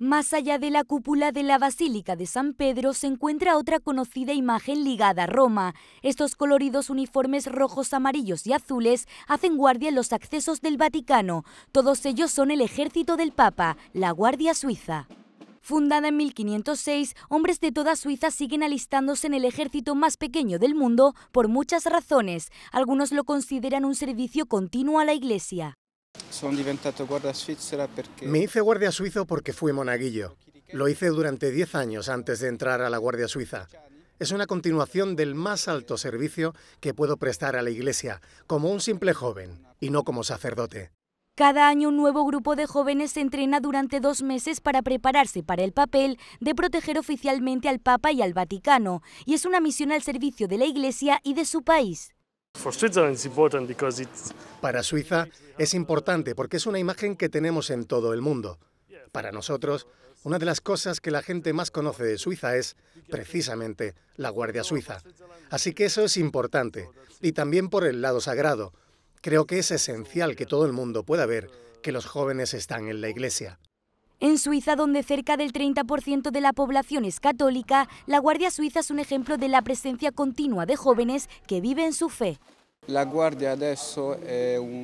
Más allá de la cúpula de la Basílica de San Pedro se encuentra otra conocida imagen ligada a Roma. Estos coloridos uniformes rojos, amarillos y azules hacen guardia en los accesos del Vaticano. Todos ellos son el ejército del Papa, la Guardia Suiza. Fundada en 1506, hombres de toda Suiza siguen alistándose en el ejército más pequeño del mundo por muchas razones. Algunos lo consideran un servicio continuo a la Iglesia. Me hice guardia suizo porque fui monaguillo. Lo hice durante 10 años antes de entrar a la Guardia Suiza. Es una continuación del más alto servicio que puedo prestar a la Iglesia, como un simple joven y no como sacerdote. Cada año un nuevo grupo de jóvenes se entrena durante dos meses para prepararse para el papel de proteger oficialmente al Papa y al Vaticano, y es una misión al servicio de la Iglesia y de su país. Para Suiza es importante porque es una imagen que tenemos en todo el mundo. Para nosotros, una de las cosas que la gente más conoce de Suiza es precisamente la Guardia Suiza. Así que eso es importante. Y también por el lado sagrado. Creo que es esencial que todo el mundo pueda ver que los jóvenes están en la iglesia. En Suiza, donde cerca del 30% de la población es católica, la Guardia Suiza es un ejemplo de la presencia continua de jóvenes que viven su fe. La Guardia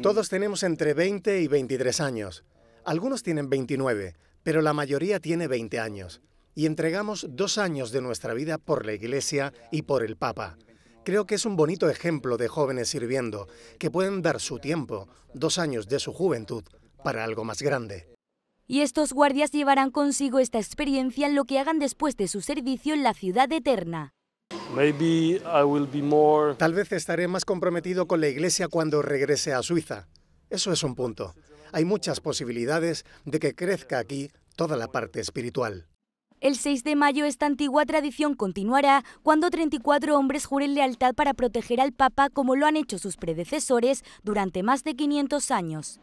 Todos tenemos entre 20 y 23 años. Algunos tienen 29, pero la mayoría tiene 20 años. Y entregamos dos años de nuestra vida por la Iglesia y por el Papa. Creo que es un bonito ejemplo de jóvenes sirviendo, que pueden dar su tiempo, dos años de su juventud, para algo más grande. Y estos guardias llevarán consigo esta experiencia en lo que hagan después de su servicio en la ciudad eterna. Tal vez estaré más comprometido con la Iglesia cuando regrese a Suiza. Eso es un punto. Hay muchas posibilidades de que crezca aquí toda la parte espiritual. El 6 de mayo esta antigua tradición continuará cuando 34 hombres juren lealtad para proteger al Papa como lo han hecho sus predecesores durante más de 500 años.